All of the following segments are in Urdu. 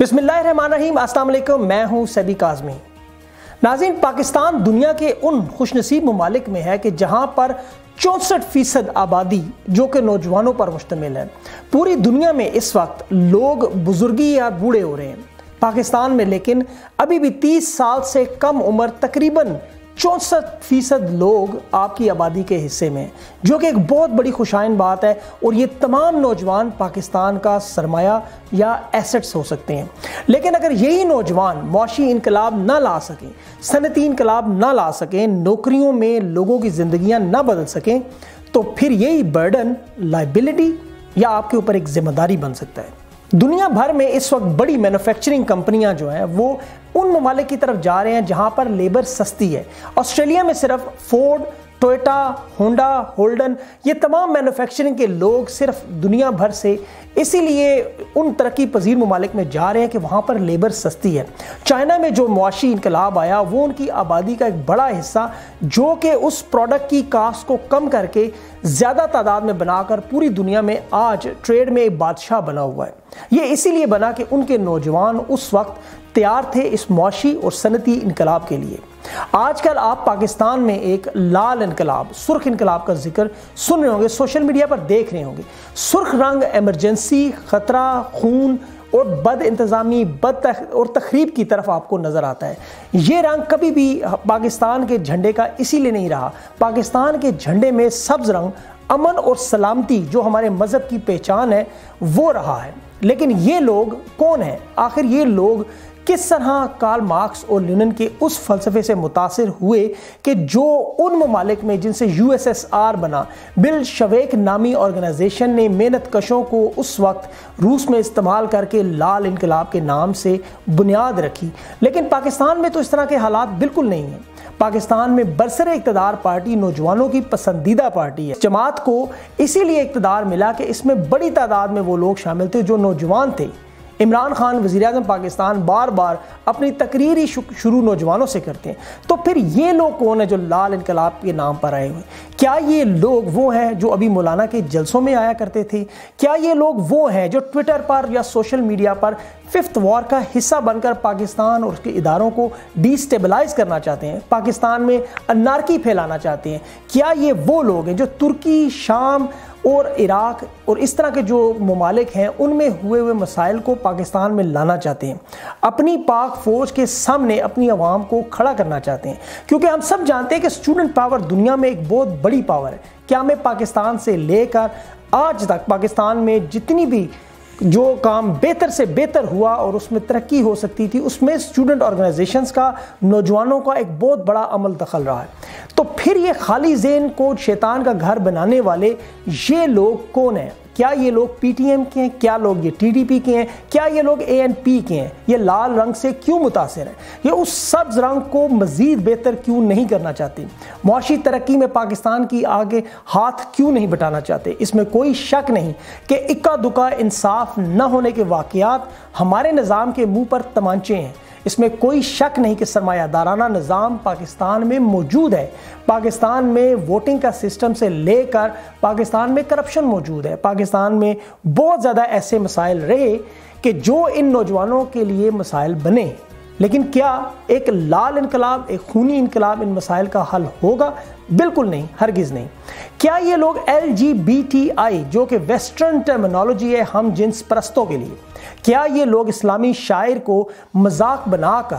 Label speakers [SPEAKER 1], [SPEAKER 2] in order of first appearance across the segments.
[SPEAKER 1] بسم اللہ الرحمن الرحیم، السلام علیکم، میں ہوں سبی کاظمی۔ ناظرین، پاکستان دنیا کے ان خوش نصیب ممالک میں ہے کہ جہاں پر چونسٹھ فیصد آبادی جو کہ نوجوانوں پر مشتمل ہے۔ پوری دنیا میں اس وقت لوگ بزرگی یا بوڑھے ہو رہے ہیں۔ پاکستان میں لیکن ابھی بھی تیس سال سے کم عمر تقریباً چونسٹھ فیصد لوگ آپ کی آبادی کے حصے میں جو کہ ایک بہت بڑی خوشائن بات ہے اور یہ تمام نوجوان پاکستان کا سرمایہ یا ایسٹس ہو سکتے ہیں۔ لیکن اگر یہی نوجوان معاشی انقلاب نہ لا سکیں، صنعتی انقلاب نہ لا سکیں، نوکریوں میں لوگوں کی زندگیاں نہ بدل سکیں، تو پھر یہی برڈن لائبلٹی یا آپ کے اوپر ایک ذمہ داری بن سکتا ہے۔ دنیا بھر میں اس وقت بڑی مینوفیکچرنگ کمپنیاں جو ہیں وہ ان ممالک کی طرف جا رہے ہیں جہاں پر لیبر سستی ہے۔ آسٹریلیا میں صرف فورڈ ٹوئٹا ہونڈا، ہولڈن، یہ تمام مینوفیکچرنگ کے لوگ صرف دنیا بھر سے اسی لیے ان ترقی پذیر ممالک میں جا رہے ہیں کہ وہاں پر لیبر سستی ہے۔ چائنا میں جو معاشی انقلاب آیا، وہ ان کی آبادی کا ایک بڑا حصہ، جو کہ اس پروڈکٹ کی کاسٹ کو کم کر کے زیادہ تعداد میں بنا کر پوری دنیا میں آج ٹریڈ میں ایک بادشاہ بنا ہوا ہے۔ یہ اسی لیے بنا کہ ان کے نوجوان اس وقت تیار تھے اس معاشی اور صنعتی انقلاب کے لیے۔ آج کل آپ پاکستان میں ایک لال انقلاب، سرخ انقلاب کا ذکر سن رہے ہوں گے، سوشل میڈیا پر دیکھ رہے ہوں گے۔ سرخ رنگ، ایمرجنسی، خطرہ، خون اور بد انتظامی، بد اور تخریب کی طرف آپ کو نظر آتا ہے۔ یہ رنگ کبھی بھی پاکستان کے جھنڈے کا اسی لیے نہیں رہا۔ پاکستان کے جھنڈے میں سبز رنگ، امن اور سلامتی جو ہمارے مذہب کی پہچان ہے، وہ رہا ہے۔ لیکن یہ لوگ کون ہیں؟ آخر یہ لوگ کس طرح کارل مارکس اور لینن کے اس فلسفے سے متاثر ہوئے کہ جو ان ممالک میں جن سے یو ایس ایس آر بنا، بل شویک نامی آرگنائزیشن نے محنت کشوں کو اس وقت روس میں استعمال کر کے لال انقلاب کے نام سے بنیاد رکھی۔ لیکن پاکستان میں تو اس طرح کے حالات بالکل نہیں ہیں۔ پاکستان میں برسر اقتدار پارٹی نوجوانوں کی پسندیدہ پارٹی ہے۔ جماعت کو اسی لیے اقتدار ملا کہ اس میں بڑی تعداد میں وہ لوگ شامل تھے جو نوجوان تھے۔ عمران خان، وزیر اعظم پاکستان بار بار اپنی تقریری شروع نوجوانوں سے کرتے ہیں۔ تو پھر یہ لوگ کون ہیں جو لال انقلاب کے نام پر آئے ہوئے؟ کیا یہ لوگ وہ ہیں جو ابھی مولانا کے جلسوں میں آیا کرتے تھے؟ کیا یہ لوگ وہ ہیں جو ٹویٹر پر یا سوشل میڈیا پر ففتھ وار کا حصہ بن کر پاکستان اور اس کے اداروں کو ڈی سٹیبلائز کرنا چاہتے ہیں، پاکستان میں انارکی پھیلانا چاہتے ہیں؟ کیا یہ وہ لوگ ہیں جو ترکی، شام اور عراق اور اس طرح کے جو ممالک ہیں، ان میں ہوئے ہوئے مسائل کو پاکستان میں لانا چاہتے ہیں۔ اپنی پاک فوج کے سامنے اپنی عوام کو کھڑا کرنا چاہتے ہیں۔ کیونکہ ہم سب جانتے ہیں کہ اسٹوڈنٹ پاور دنیا میں ایک بہت بڑی پاور ہے۔ کیا میں پاکستان سے لے کر آج تک پاکستان میں جتنی بھی جو کام بہتر سے بہتر ہوا اور اس میں ترقی ہو سکتی تھی، اس میں اسٹوڈنٹ آرگنائزیشنز کا، نوجوانوں کا ایک بہت بڑا عمل دخل رہا ہے۔ تو پھر یہ خالی ذہن کو شیطان کا گھر بنانے والے یہ لوگ کون ہیں؟ کیا یہ لوگ پی ٹی ایم کے ہیں؟ کیا لوگ یہ ٹی ڈی پی کے ہیں؟ کیا یہ لوگ اے این پی کے ہیں؟ یہ لال رنگ سے کیوں متاثر ہیں؟ یہ اس سبز رنگ کو مزید بہتر کیوں نہیں کرنا چاہتے؟ معاشی ترقی میں پاکستان کی آگے ہاتھ کیوں نہیں بٹانا چاہتے؟ اس میں کوئی شک نہیں کہ اکا دکا انصاف نہ ہونے کے واقعات ہمارے نظام کے منہ پر تمانچے ہیں۔ اس میں کوئی شک نہیں کہ سرمایہ دارانہ نظام پاکستان میں موجود ہے۔ پاکستان میں ووٹنگ کا سسٹم سے لے کر پاکستان میں کرپشن موجود ہے۔ پاکستان میں بہت زیادہ ایسے مسائل رہے کہ جو ان نوجوانوں کے لیے مسائل بنے۔ لیکن کیا ایک لال انقلاب، ایک خونی انقلاب ان مسائل کا حل ہوگا؟ بالکل نہیں، ہرگز نہیں۔ کیا یہ لوگ L G B T I, جو کہ ویسٹرن ٹرمنالوجی ہے ہم جنس پرستوں کے لیے، کیا یہ لوگ اسلامی شاعر کو مذاق بنا کر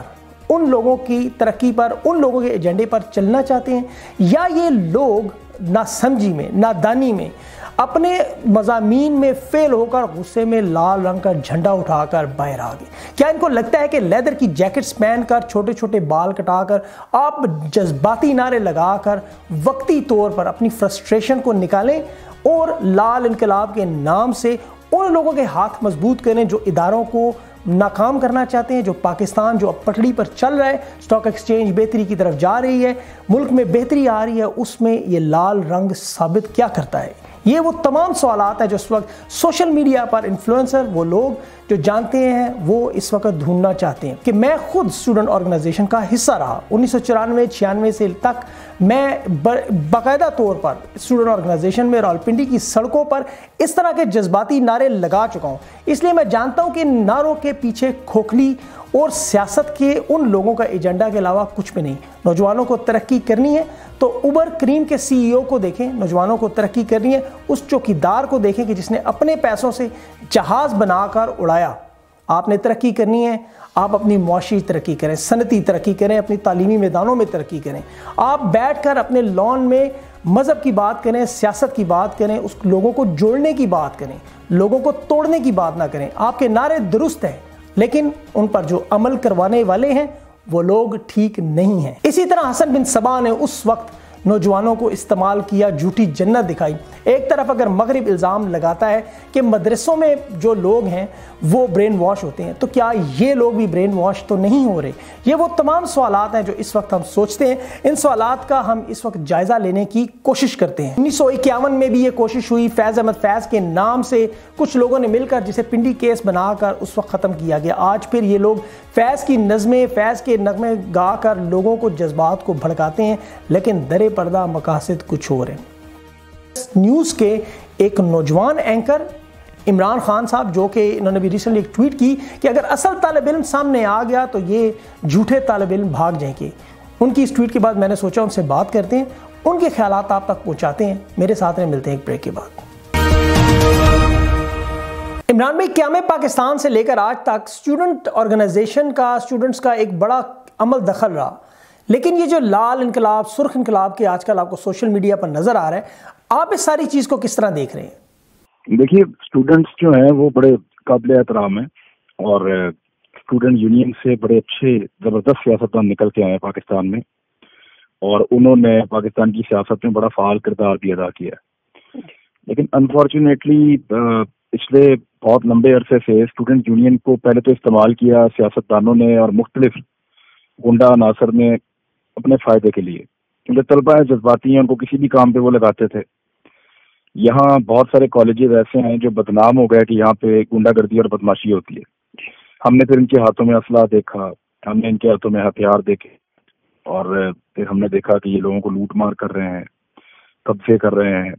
[SPEAKER 1] ان لوگوں کی ترقی پر، ان لوگوں کے ایجنڈے پر چلنا چاہتے ہیں؟ یا یہ لوگ نہ سمجھی میں نہ دانی میں اپنے مضامین میں فیل ہو کر غصے میں لال رنگ کا جھنڈا اٹھا کر باہر آ گئے۔ کیا ان کو لگتا ہے کہ لیدر کی جیکٹس پہن کر چھوٹے چھوٹے بال کٹا کر آپ جذباتی نعرے لگا کر وقتی طور پر اپنی فرسٹریشن کو نکالیں اور لال انقلاب کے نام سے ان لوگوں کے ہاتھ مضبوط کریں جو اداروں کو ناکام کرنا چاہتے ہیں، جو پاکستان جو اب پٹڑی پر چل رہا ہے سٹاک ایکسچینج بہتری کی طرف جا رہی ہے، ملک میں بہتری آ رہی ہے، اس میں یہ لال رنگ ثابت کیا کرتا ہے؟ یہ وہ تمام سوالات ہیں جو اس وقت سوشل میڈیا پر انفلوئنسر وہ لوگ جو جانتے ہیں وہ اس وقت ڈھونڈنا چاہتے ہیں کہ میں خود اسٹوڈنٹ آرگنائزیشن کا حصہ رہا۔ انیس سو چورانوے، چھیانوے سے تک میں باقاعدہ طور پر اسٹوڈنٹ آرگنائزیشن میں رالپنڈی کی سڑکوں پر اس طرح کے جذباتی نعرے لگا چکا ہوں۔ اس لیے میں جانتا ہوں کہ نعروں کے پیچھے کھوکھلی اور سیاست کے ان لوگوں کا ایجنڈا کے علاوہ کچھ بھی نہیں۔ نوجوانوں کو ترقی کرنی ہے تو اوبر کریم کے سی ای او کو دیکھیں۔ نوجوانوں کو ترقی کرنی ہے، اس چوکیدار کو دیکھیں کہ جس نے اپنے پیسوں سے جہاز بنا کر اڑا اڑایا آپ نے ترقی کرنی ہے، آپ اپنی معاشی ترقی کریں، صنعتی ترقی کریں، اپنی تعلیمی میدانوں میں ترقی کریں۔ آپ بیٹھ کر اپنے لون میں مذہب کی بات کریں، سیاست کی بات کریں، اس لوگوں کو جوڑنے کی بات کریں، لوگوں کو توڑنے کی بات نہ کریں۔ آپ کے نعرے درست ہیں، لیکن ان پر جو عمل کروانے والے ہیں، وہ لوگ ٹھیک نہیں ہیں۔ اسی طرح حسن بن سبا نے اس وقت نوجوانوں کو استعمال کیا جھوٹی جنت دکھائی۔ ایک طرف اگر مغرب الزام لگاتا ہے کہ مدرسوں میں جو لوگ ہیں وہ برین واش ہوتے ہیں، تو کیا یہ لوگ بھی برین واش تو نہیں ہو رہے؟ یہ وہ تمام سوالات ہیں جو اس وقت ہم سوچتے ہیں۔ ان سوالات کا ہم اس وقت جائزہ لینے کی کوشش کرتے ہیں۔ انیس سو اکیاون میں بھی یہ کوشش ہوئی۔ فیض احمد فیض کے نام سے کچھ لوگوں نے مل کر جسے پنڈی کیس بنا کر اس وقت ختم کیا گیا۔ آج پھر یہ لوگ فیض کی نظمیں، فیض کے نغمے گا کر لوگوں کو جذبات کو بھڑکاتے ہیں، لیکن درے پردہ مقاصد کچھ ہو رہے ہیں۔ نیوز کے ایک نوجوان اینکر عمران خان صاحب، جو کہ انہوں نے بھی ریسنٹلی ایک ٹویٹ کی کہ اگر اصل طالب علم سامنے آ گیا تو یہ جھوٹے طالب علم بھاگ جائیں گے۔ ان کی اس ٹویٹ کے بعد میں نے سوچا ان سے بات کرتے ہیں۔ ان کے خیالات آپ تک پہنچاتے ہیں۔ میرے ساتھ میں ملتے ہیں ایک بریک کے بعد۔ عمران بھائی قیام پاکستان سے لے کر آج تک سٹوڈنٹ آرگنائزیشن کا سٹوڈنٹس کا ایک بڑا عمل دخل رہا؟ لیکن یہ جو لال انقلاب، سرخ انقلاب کے آج کل آپ کو سوشل میڈیا پر نظر آ رہا ہے، آپ اس ساری چیز کو کس طرح دیکھ رہے ہیں؟
[SPEAKER 2] دیکھیے اسٹوڈنٹس جو ہیں وہ بڑے قابل احترام ہیں اور اسٹوڈنٹ یونین سے بڑے اچھے زبردست سیاستدان نکل کے آئے ہیں پاکستان میں اور انہوں نے پاکستان کی سیاست میں بڑا فعال کردار بھی ادا کیا ہے۔ لیکن انفارچونیٹلی پچھلے بہت لمبے عرصے سے اسٹوڈنٹ یونین کو پہلے تو استعمال کیا سیاستدانوں نے اور مختلف گنڈا عناصر نے اپنے فائدے کے لیے۔ کیونکہ طلبہ جذباتی ہیں ان کو کسی بھی کام پہ وہ لگاتے تھے۔ یہاں بہت سارے کالجز ایسے ہیں جو بدنام ہو گئے کہ یہاں پہ گنڈا گردی اور بدماشی ہوتی ہے۔ ہم نے پھر ان کے ہاتھوں میں اسلحہ دیکھا ہم نے ان کے ہاتھوں میں ہتھیار دیکھے اور پھر ہم نے دیکھا کہ یہ لوگوں کو لوٹ مار کر رہے ہیں قبضے کر رہے ہیں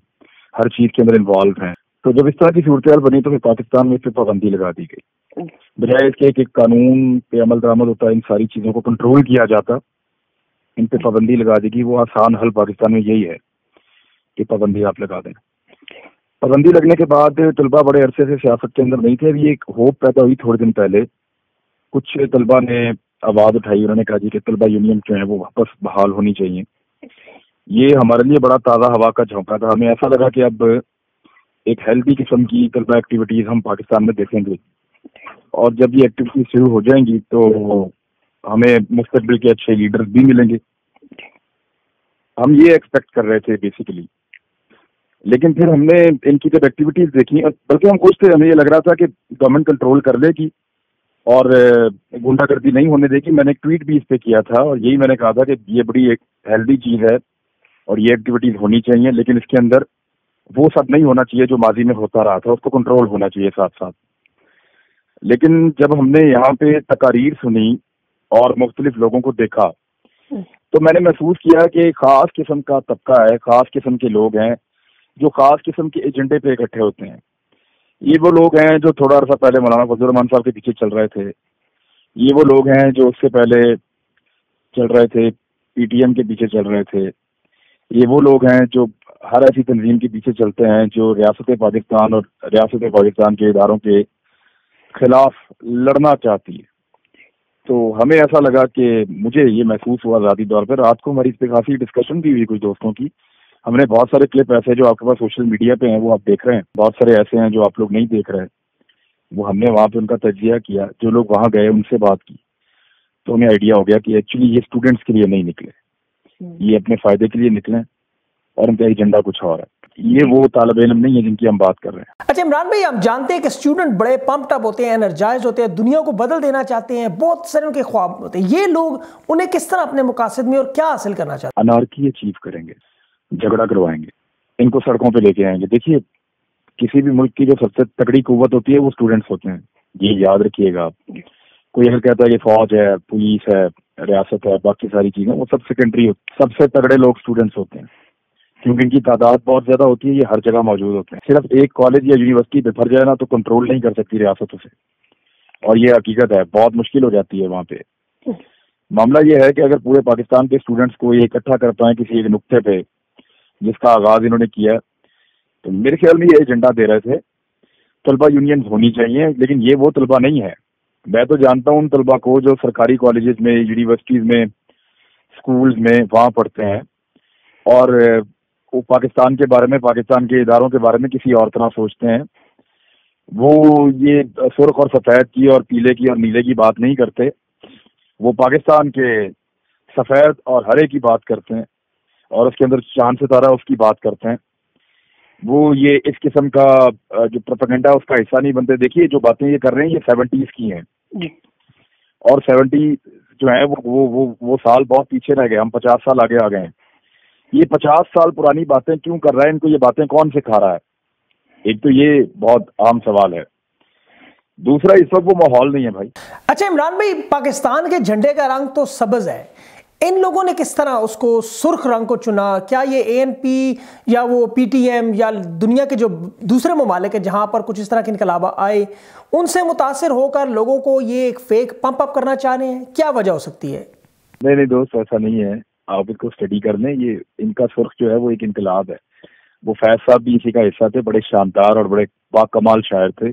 [SPEAKER 2] ہر چیز کے اندر انوالو ہیں۔ تو جب اس طرح کی صورتحال بنی تو پھر پاکستان میں اس پہ پابندی لگا دی گئی۔ بجائے اس کے ایک قانون پہ عمل درآمد ہوتا ہے ان ساری چیزوں کو کنٹرول کیا جاتا۔ ان پہ پابندی لگا دے گی، وہ آسان حل پاکستان میں یہی ہے کہ پابندی آپ لگا دیں۔ پابندی لگنے کے بعد طلبہ بڑے عرصے سے سیاست کے اندر نہیں تھے ابھی ایک ہوپ پیدا ہوئی تھوڑے دن پہلے۔ کچھ طلبہ نے آواز اٹھائی، انہوں نے کہا جی کہ طلبہ یونین جو ہیں وہ واپس بحال ہونی چاہیے۔ یہ ہمارے لیے بڑا تازہ ہوا کا جھونکا تھا۔ ہمیں ایسا لگا کہ اب ایک ہیلدی قسم کی طلبہ ایکٹیویٹیز ہم پاکستان میں دیکھیں گے۔ اور جب یہ ایکٹیویٹیز شروع ہو جائیں گی تو ہمیں مستقبل کے اچھے لیڈرز بھی ملیں گے۔ ہم یہ ایکسپیکٹ کر رہے تھے بیسیکلی لیکن پھر ہم نے ان کی جب ایکٹیویٹیز دیکھی اور بلکہ ہم خوش تھے ہمیں یہ لگ رہا تھا کہ گورنمنٹ کنٹرول کر لے گی اور گنڈا گردی نہیں ہونے دے گی۔ میں نے ایک ٹویٹ بھی اس پہ کیا تھا اور یہی میں نے کہا تھا کہ یہ بڑی ایک ہیلدی چیز ہے اور یہ ایکٹیویٹیز ہونی چاہیے، لیکن اس کے اندر وہ سب نہیں ہونا چاہیے جو ماضی میں ہوتا رہا تھا، اس کو کنٹرول ہونا چاہیے ساتھ ساتھ۔ لیکن جب ہم نے یہاں پہ تقاریر سنی اور مختلف لوگوں کو دیکھا۔ تو میں نے محسوس کیا کہ خاص قسم کا طبقہ ہے خاص قسم کے لوگ ہیں جو خاص قسم کے ایجنڈے پہ اکٹھے ہوتے ہیں۔ یہ وہ لوگ ہیں جو تھوڑا عرصہ پہلے مولانا فضل الرحمان صاحب کے پیچھے چل رہے تھے۔ یہ وہ لوگ ہیں جو اس سے پہلے چل رہے تھے پی ٹی ایم کے پیچھے چل رہے تھے۔ یہ وہ لوگ ہیں جو ہر ایسی تنظیم کے پیچھے چلتے ہیں جو ریاست پاکستان اور ریاست پاکستان کے اداروں کے خلاف لڑنا چاہتی ہے۔ تو ہمیں ایسا لگا کہ مجھے یہ محسوس ہوا ذاتی طور پہ رات کو ہماری اس پہ کافی ڈسکشن بھی ہوئی کچھ دوستوں کی۔ ہم نے بہت سارے کلپ ایسے جو آپ کے پاس سوشل میڈیا پہ ہیں وہ آپ دیکھ رہے ہیں۔ بہت سارے ایسے ہیں جو آپ لوگ نہیں دیکھ رہے۔ وہ ہم نے وہاں پہ ان کا تجزیہ کیا جو لوگ وہاں گئے ان سے بات کی۔ تو ہمیں آئیڈیا ہو گیا کہ ایکچولی یہ اسٹوڈنٹس کے لیے نہیں نکلے۔ یہ اپنے فائدے کے لیے نکلیں اور ان کا ایجنڈا کچھ اور ہے۔ یہ وہ طالب علم نہیں ہے جن کی ہم بات کر رہے ہیں۔
[SPEAKER 1] اچھا عمران بھائی ہم جانتے ہیں کہ اسٹوڈنٹ بڑے پمپ ٹپ ہوتے ہیں انرجائز ہوتے ہیں دنیا کو بدل دینا چاہتے ہیں بہت سارے ان کے خواب ہوتے ہیں۔ یہ لوگ انہیں کس طرح اپنے مقاصد میں اور کیا حاصل کرنا چاہتے
[SPEAKER 2] ہیں؟ انارکی اچیو کریں گے جھگڑا کروائیں گے۔ ان کو سڑکوں پہ لے کے آئیں گے۔ دیکھیے کسی بھی ملک کی جو سب سے تکڑی قوت ہوتی ہے وہ اسٹوڈینٹس ہوتے ہیں۔ یہ یاد رکھیے گا آپ۔ کوئی اگر کہتا ہے کہ فوج ہے پولیس ہے ریاست ہے باقی ساری چیزیں وہ سب سیکنڈری سب سے تگڑے لوگ اسٹوڈینٹس ہوتے ہیں۔ کیونکہ ان کی تعداد بہت زیادہ ہوتی ہے، یہ ہر جگہ موجود ہوتے ہیں۔ صرف ایک کالج یا یونیورسٹی بھر جائے نا تو کنٹرول نہیں کر سکتی ریاست اسے اور یہ حقیقت ہے، بہت مشکل ہو جاتی ہے وہاں پہ۔ معاملہ یہ ہے کہ اگر پورے پاکستان کے اسٹوڈینٹس کو یہ اکٹھا کر پائیں کسی ایک نقطے پہ، جس کا آغاز انہوں نے کیا تو میرے خیال میں یہ ایجنڈا دے رہے تھے۔ طلبہ یونین ہونی چاہیے، لیکن یہ وہ طلبہ نہیں ہے۔ میں تو جانتا ہوں ان طلبہ کو جو سرکاری کالجز میں یونیورسٹیز میں اسکولز میں، وہاں پڑھتے ہیں۔ اور وہ پاکستان کے بارے میں پاکستان کے اداروں کے بارے میں کسی اور طرح سوچتے ہیں۔ وہ یہ سرخ اور سفید کی اور پیلے کی اور نیلے کی بات نہیں کرتے۔ وہ پاکستان کے سفید اور ہرے کی بات کرتے ہیں اور اس کے اندر چاند ستارہ اس کی بات کرتے ہیں۔ وہ یہ اس قسم کا جو پروپیگنڈا ہے اس کا حصہ نہیں بنتے۔ دیکھیے جو باتیں یہ کر رہے ہیں یہ سیونٹیز کی ہیں۔ جی۔ اور سیونٹی جو ہے وہ وہ وہ سال بہت پیچھے رہ گئے۔ ہم پچاس سال آگے آ گئے ہیں۔ یہ پچاس سال پرانی باتیں کیوں کر رہا ہے؟ ان کو یہ باتیں کون سکھا رہا ہے؟ ایک تو یہ بہت عام سوال ہے۔ دوسرا اس وقت وہ ماحول نہیں ہے بھائی۔
[SPEAKER 1] اچھا عمران بھائی پاکستان کے جھنڈے کا رنگ تو سبز ہے۔ ان لوگوں نے کس طرح اس کو سرخ رنگ کو چنا؟ کیا یہ اے این پی یا وہ پی ٹی ایم یا دنیا کے جو دوسرے ممالک ہیں جہاں پر کچھ اس طرح کے انقلاب آئے ان سے متاثر ہو کر لوگوں کو یہ ایک فیک پمپ اپ کرنا چاہ رہے ہیں؟ کیا وجہ ہو سکتی ہے؟
[SPEAKER 2] نہیں نہیں دوست ایسا نہیں ہے۔ آپ اس کو اسٹڈی کر لیں، یہ ان کا سرخ جو ہے وہ ایک انقلاب ہے۔ وہ فیض صاحب بھی اسی کا حصہ تھے، بڑے شاندار اور بڑے با کمال شاعر تھے۔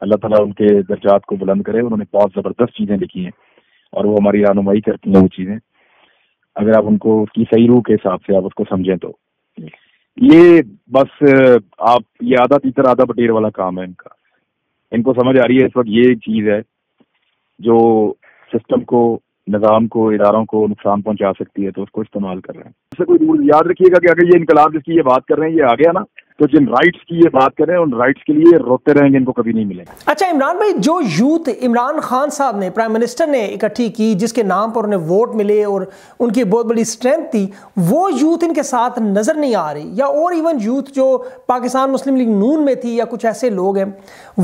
[SPEAKER 2] اللہ تعالیٰ ان کے درجات کو بلند کرے، انہوں نے بہت زبردست چیزیں لکھی ہیں اور وہ ہماری رہنمائی کرتی ہیں وہ چیزیں۔ اگر آپ ان کو اس کی صحیح روح کے حساب سے آپ اس کو سمجھیں تو۔ یہ بس، آپ یہ آدھا تیتر آدھا پٹیر والا کام ہے ان کا۔ ان کو سمجھ آ رہی ہے، اس وقت یہ چیز ہے جو سسٹم کو نظام کو اداروں کو نقصان پہنچا سکتی ہے تو اس کو استعمال کر رہے ہیں۔ اس سے کوئی رول یاد رکھیے گا کہ اگر یہ انقلاب جس کی یہ بات کر رہے ہیں یہ آ گیا نا تو جن رائٹس کی یہ بات کریں ان رائٹس کے لیے روتے رہیں گے ان کو کبھی نہیں ملے
[SPEAKER 1] اچھا عمران بھائی جو یوتھ عمران خان صاحب نے پرائم منسٹر نے اکٹھی کی جس کے نام پر انہیں ووٹ ملے اور ان کی بہت بڑی اسٹرینتھ تھی وہ یوتھ ان کے ساتھ نظر نہیں آ رہی۔ یا اور ایون یوتھ جو پاکستان مسلم لیگ نون میں تھی یا کچھ ایسے لوگ ہیں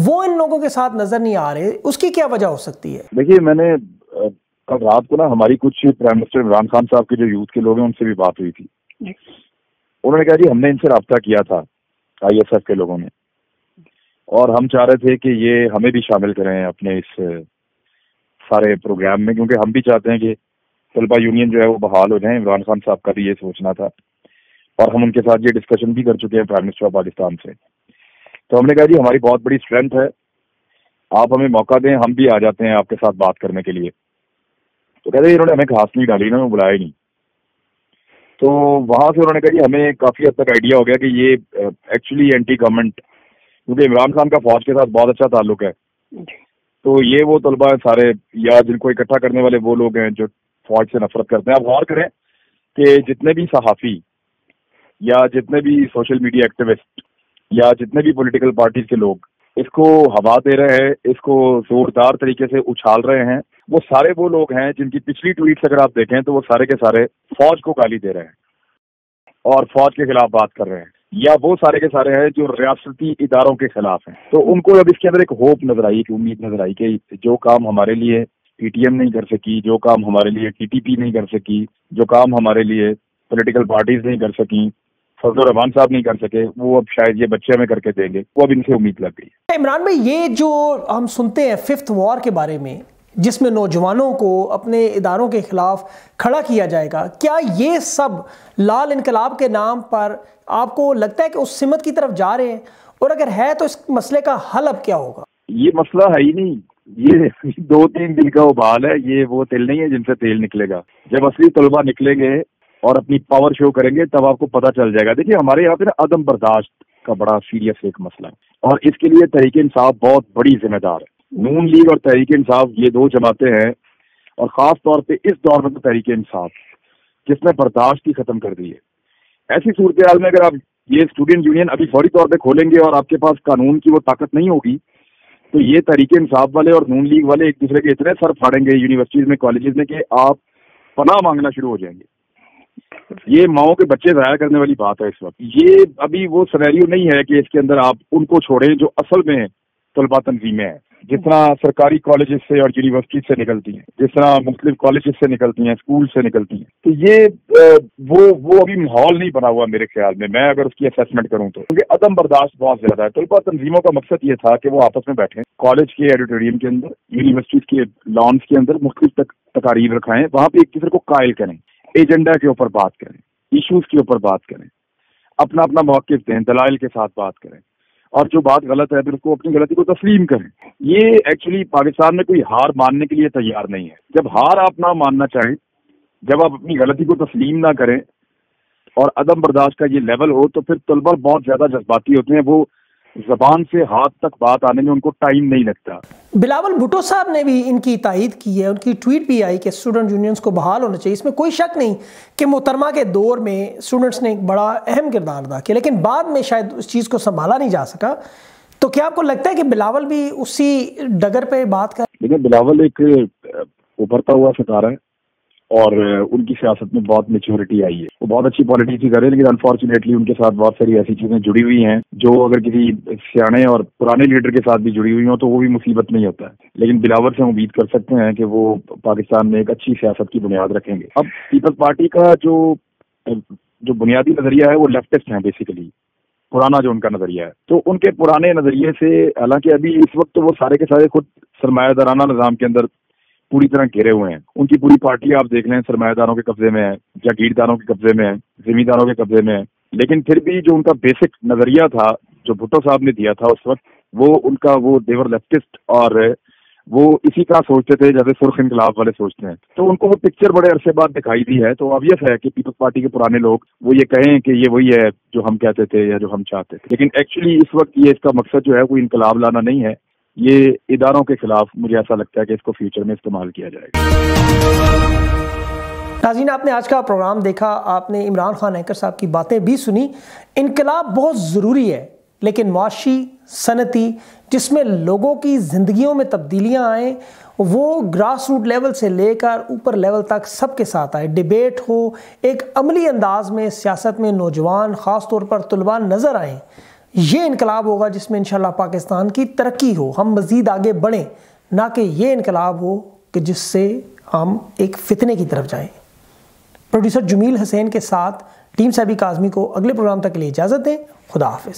[SPEAKER 1] وہ ان لوگوں کے ساتھ نظر نہیں آ رہے۔ اس کی کیا وجہ ہو سکتی ہے؟
[SPEAKER 2] دیکھیے میں نے کل رات کو نا ہماری کچھ پرائم منسٹر عمران خان صاحب کے جو یوتھ کے لوگ ہیں ان سے بھی بات ہوئی تھی۔ جی۔ انہوں نے کہا جی ہم نے ان سے رابطہ کیا تھا آئی ایس ایف کے لوگوں نے۔ اور ہم چاہ رہے تھے کہ یہ ہمیں بھی شامل کریں اپنے اس سارے پروگرام میں کیونکہ ہم بھی چاہتے ہیں کہ طلبہ یونین جو ہے وہ بحال ہو جائیں۔ عمران خان صاحب کا بھی یہ سوچنا تھا۔ اور ہم ان کے ساتھ یہ ڈسکشن بھی کر چکے ہیں پرائم منسٹر آف پاکستان سے۔ تو ہم نے کہا جی ہماری بہت بڑی اسٹرینتھ ہے۔ آپ ہمیں موقع دیں ہم بھی آ جاتے ہیں آپ کے ساتھ بات کرنے کے لیے۔ تو کہتے انہوں نے ہمیں گھاس نہیں ڈالی نا بلایا نہیں۔ تو وہاں سے انہوں نے کہا کہ ہمیں کافی حد تک آئیڈیا ہو گیا کہ یہ ایکچولی اینٹی گورنمنٹ کیونکہ عمران خان کا فوج کے ساتھ بہت اچھا تعلق ہے۔ تو یہ وہ طلبہ ہیں سارے یا جن کو اکٹھا کرنے والے وہ لوگ ہیں جو فوج سے نفرت کرتے ہیں۔ آپ غور کریں کہ جتنے بھی صحافی یا جتنے بھی سوشل میڈیا ایکٹیوسٹ یا جتنے بھی پولیٹیکل پارٹیز کے لوگ اس کو ہوا دے رہے ہیں اس کو زوردار طریقے سے اچھال رہے ہیں۔ وہ سارے وہ لوگ ہیں جن کی پچھلی ٹویٹس اگر آپ دیکھیں تو وہ سارے کے سارے فوج کو گالی دے رہے ہیں اور فوج کے خلاف بات کر رہے ہیں یا وہ سارے کے سارے ہیں جو ریاستی اداروں کے خلاف ہیں۔ تو ان کو اب اس کے اندر ایک ہوپ نظر آئی کہ امید نظر آئی کہ جو کام ہمارے لیے پی ٹی ایم نہیں کر سکی، جو کام ہمارے لیے ٹی ٹی پی نہیں کر سکی، جو کام ہمارے لیے پولیٹیکل پارٹیز نہیں کر سکیں، فضل الرحمان صاحب نہیں کر سکے، وہ اب شاید یہ بچے ہمیں کر کے دیں گے۔ وہ اب ان سے امید لگ گئی۔
[SPEAKER 1] عمران بھائی، یہ جو ہم سنتے ہیں ففتھ وار کے بارے میں جس میں نوجوانوں کو اپنے اداروں کے خلاف کھڑا کیا جائے گا۔ کیا یہ سب لال انقلاب کے نام پر آپ کو لگتا ہے کہ اس سمت کی طرف جا رہے ہیں؟ اور اگر ہے تو اس مسئلے کا حل اب کیا ہوگا؟
[SPEAKER 2] یہ مسئلہ ہے ہی نہیں۔ یہ دو تین دن کا ابال ہے۔ یہ وہ تیل نہیں ہے جن سے تیل نکلے گا۔ جب اصلی طلبہ نکلیں گے اور اپنی پاور شو کریں گے تب آپ کو پتا چل جائے گا۔ دیکھیے، ہمارے یہاں پہ نا عدم برداشت کا بڑا سیریس ایک مسئلہ ہے۔ اور اس کے لیے تحریک انصاف بہت بڑی ذمہ دار ہے۔ نون لیگ اور تحریک انصاف یہ دو جماعتیں ہیں اور خاص طور پہ اس دور میں تو تحریک انصاف جس نے برداشت ہی ختم کر دی ہے۔ ایسی صورتحال میں اگر آپ یہ اسٹوڈنٹ یونین ابھی فوری طور پہ کھولیں گے اور آپ کے پاس قانون کی وہ طاقت نہیں ہوگی، تو یہ تحریک انصاف والے اور نون لیگ والے ایک دوسرے کے اتنے سر پھاڑیں گے یونیورسٹیز میں کالجز میں کہ آپ پناہ مانگنا شروع ہو جائیں گے۔ یہ ماؤں کے بچے ضائع کرنے والی بات ہے اس وقت۔ یہ ابھی وہ سنیریو نہیں ہے کہ اس کے اندر آپ ان کو چھوڑیں جو اصل میں طلبہ تنظیمیں ہیں۔ جس طرح سرکاری کالجز سے اور یونیورسٹی سے نکلتی ہیں، جس طرح مختلف کالجز سے نکلتی ہیں اسکول سے نکلتی ہیں۔ تو یہ وہ وہ ابھی ماحول نہیں بنا ہوا میرے خیال میں۔ میں اگر اس کی اسیسمنٹ کروں تو۔ کیونکہ عدم برداشت بہت زیادہ ہے۔ طلبہ تنظیموں کا مقصد یہ تھا کہ وہ آپس میں بیٹھیں۔ کالج کے ایڈیٹوریم کے اندر یونیورسٹی کے لانس کے اندر مختلف تقاریب رکھائیں۔ وہاں پہ ایک دوسرے کو قائل کریں۔ ایجنڈا کے اوپر بات کریں۔ ایشوز کے اوپر بات کریں۔ اپنا اپنا موقف دیں، دلائل کے ساتھ بات کریں۔ اور جو بات غلط ہے پھر اس کو اپنی غلطی کو تسلیم کریں۔ یہ ایکچولی پاکستان میں کوئی ہار ماننے کے لیے تیار نہیں ہے۔ جب ہار آپ نہ ماننا چاہیں، جب آپ اپنی غلطی کو تسلیم نہ کریں اور عدم برداشت کا یہ لیول ہو، تو پھر طلبہ بہت زیادہ جذباتی ہوتے ہیں۔ وہ زبان سے ہاتھ تک بات آنے میں ان کو ٹائم نہیں لگتا۔
[SPEAKER 1] بلاول بھٹو صاحب نے بھی ان کی تائید کی ہے ان کی ٹویٹ بھی آئی کہ اسٹوڈنٹ یونینز کو بحال ہونا چاہیے۔ اس میں کوئی شک نہیں کہ محترمہ کے دور میں اسٹوڈنٹس نے ایک بڑا اہم کردار ادا کیا لیکن بعد میں شاید اس چیز کو سنبھالا نہیں جا سکا۔ تو کیا آپ کو لگتا ہے کہ بلاول بھی اسی ڈگر پہ بات کر
[SPEAKER 2] بلاول ایک ابھرتا ہوا ستارہ ہے۔ اور ان کی سیاست میں بہت میچورٹی آئی ہے۔ وہ بہت اچھی پالیٹکس کر رہے ہیں، لیکن انفارچونیٹلی ان کے ساتھ بہت ساری ایسی چیزیں جڑی ہوئی ہیں جو اگر کسی سیانے اور پرانے لیڈر کے ساتھ بھی جڑی ہوئی ہوں تو وہ بھی مصیبت نہیں ہوتا ہے۔ لیکن بلاور سے امید کر سکتے ہیں کہ وہ پاکستان میں ایک اچھی سیاست کی بنیاد رکھیں گے۔ اب پیپلز پارٹی کا جو جو بنیادی نظریہ ہے وہ لیفٹسٹ ہیں بیسیکلی پرانا جو ان کا نظریہ ہے۔ تو ان کے پرانے نظریے سے، حالانکہ ابھی اس وقت وہ سارے کے سارے خود سرمایہ دارانہ نظام کے اندر پوری طرح گھیرے ہوئے ہیں۔ ان کی پوری پارٹی آپ دیکھ لیں سرمایہ داروں کے قبضے میں ہے جاگیرداروں کے قبضے میں ہے زمینداروں کے قبضے میں ہے لیکن پھر بھی جو ان کا بیسک نظریہ تھا، جو بھٹو صاحب نے دیا تھا اس وقت، وہ ان کا وہ دیور لیفٹسٹ اور وہ اسی طرح سوچتے تھے جیسے سرخ انقلاب والے سوچتے ہیں۔ تو ان کو وہ پکچر بڑے عرصے بعد دکھائی دی ہے۔ تو آبیس ہے کہ پیپلز پارٹی کے پرانے لوگ وہ یہ کہیں کہ یہ وہی ہے جو ہم کہتے تھے یا جو ہم چاہتے تھے۔ لیکن ایکچولی اس وقت یہ اس کا مقصد جو ہے کوئی انقلاب لانا نہیں ہے۔ یہ اداروں کے خلاف مجھے ایسا لگتا ہے کہ اس کو فیوچر میں استعمال کیا جائے گا۔
[SPEAKER 1] ناظرین، آپ نے آج کا پروگرام دیکھا، آپ نے عمران خان اینکر صاحب کی باتیں بھی سنی انقلاب بہت ضروری ہے، لیکن معاشی، صنعتی، جس میں لوگوں کی زندگیوں میں تبدیلیاں آئیں، وہ گراس روٹ لیول سے لے کر اوپر لیول تک سب کے ساتھ آئے۔ ڈیبیٹ ہو، ایک عملی انداز میں سیاست میں نوجوان خاص طور پر طلباء نظر آئیں۔ یہ انقلاب ہوگا جس میں انشاءاللہ پاکستان کی ترقی ہو۔ ہم مزید آگے بڑھیں، نہ کہ یہ انقلاب ہو کہ جس سے ہم ایک فتنے کی طرف جائیں۔ پروڈیوسر جمیل حسین کے ساتھ ٹیم صاحبی کاظمی کو اگلے پروگرام تک کے لیے اجازت دیں۔ خدا حافظ۔